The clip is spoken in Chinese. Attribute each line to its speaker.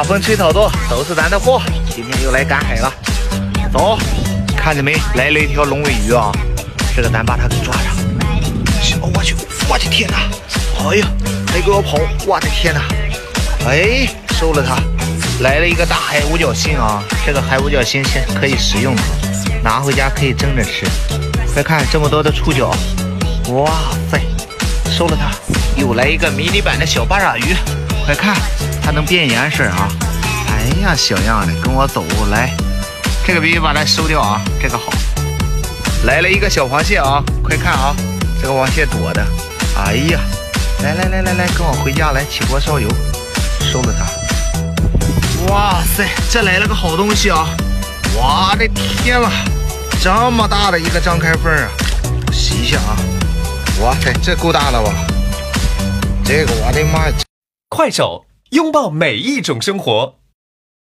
Speaker 1: 大风吹草动，都是咱的货。今天又来赶海了，走，看见没？来了一条龙尾鱼啊！这个咱把它给抓上。我去，我的天哪！哎呀，还给我跑！我的天哪！哎，收了它。来了一个大海五角星啊！这个海五角星先可以食用，拿回家可以蒸着吃。快看这么多的触角！哇塞，收了它。又来一个迷你版的小八爪鱼，快看，它能变颜色啊！哎呀，小样的，跟我走来。这个必须把它收掉啊！这个好。来了一个小螃蟹啊！快看啊，这个螃蟹躲的。哎呀，来来来来来，跟我回家来，起锅烧油，收了它。哇塞，这来了个好东西啊！我的天呐，这么大的一个张开缝啊！洗一下啊！哇塞，这够大了吧？这个我的妈呀！
Speaker 2: 快手，拥抱每一种生活。